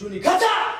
주님 가자!